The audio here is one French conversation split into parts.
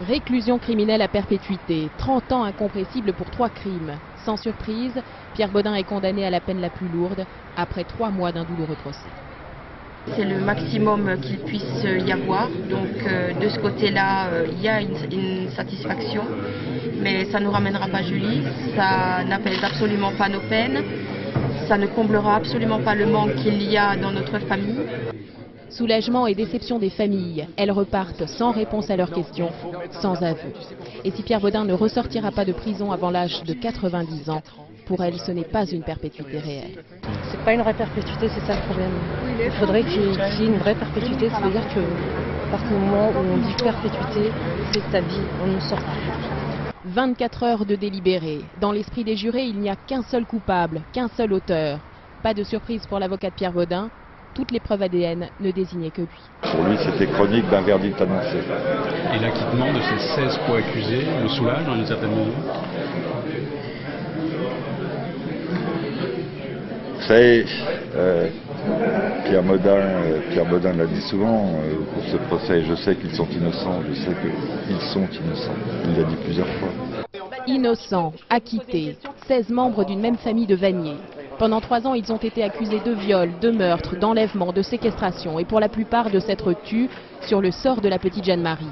Réclusion criminelle à perpétuité, 30 ans incompressibles pour trois crimes. Sans surprise, Pierre Baudin est condamné à la peine la plus lourde après trois mois d'un douloureux procès. C'est le maximum qu'il puisse y avoir. Donc euh, de ce côté-là, euh, il y a une, satisfaction. Mais ça ne nous ramènera pas Julie, ça n'appelle absolument pas nos peines, ça ne comblera absolument pas le manque qu'il y a dans notre famille. Soulagement et déception des familles. Elles repartent sans réponse à leurs questions, sans aveu. Et si Pierre Baudin ne ressortira pas de prison avant l'âge de 90 ans, pour elle, ce n'est pas une perpétuité réelle. C'est pas une vraie perpétuité, c'est ça le problème. Il faudrait qu'il y ait une vraie perpétuité, ça veut dire que à partir du moment où on dit perpétuité, c'est ta vie, on ne sort plus. 24 heures de délibéré. Dans l'esprit des jurés, il n'y a qu'un seul coupable, qu'un seul auteur. Pas de surprise pour l'avocat de Pierre Baudin, toutes les preuves ADN ne désignaient que lui. Pour lui, c'était chronique d'un verdict annoncé. Et l'acquittement de ces 16 co-accusés le soulage dans une certaine mesure Vous savez, euh, Pierre Baudin, euh, Pierre Baudin l'a dit souvent euh, pour ce procès, je sais qu'ils sont innocents, je sais qu'ils sont innocents. Il l'a dit plusieurs fois. Innocents, acquittés, 16 membres d'une même famille de Vanier. Pendant trois ans, ils ont été accusés de viol, de meurtre, d'enlèvement, de séquestration et pour la plupart de s'être tus sur le sort de la petite Jeanne-Marie.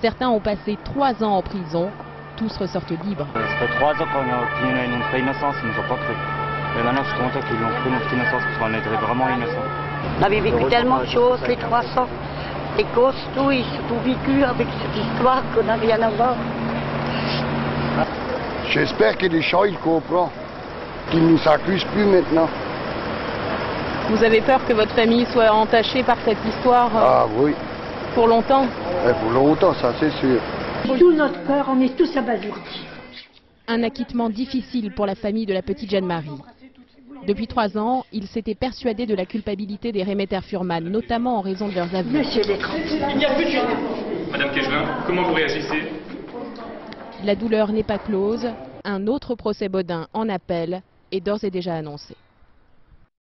Certains ont passé trois ans en prison, tous ressortent libres. Ça fait trois ans qu'on a obtenu notre innocence, ils nous ont pas cru. Et maintenant, je suis content qu'ils l'ont cru notre innocence parce qu'on était vraiment innocents. On avait vécu tellement de choses, les 300. Les gosses, tout, ils ont tout vécu avec cette histoire qu'on n'a rien à voir. J'espère que les chats, ils comprennent qu'ils ne nous accusent plus maintenant. Vous avez peur que votre famille soit entachée par cette histoire euh, Ah oui. pour longtemps Et pour longtemps, ça c'est sûr. Tout notre cœur, on est tous abasourdis. Un acquittement difficile pour la famille de la petite Jeanne-Marie. Depuis trois ans, ils s'étaient persuadés de la culpabilité des Réméter Furman, notamment en raison de leurs aveux. Monsieur. Il n'y a plus de. Madame Kegelin, comment vous réagissez? La douleur n'est pas close. Un autre procès Baudin en appel est d'ores et déjà annoncé.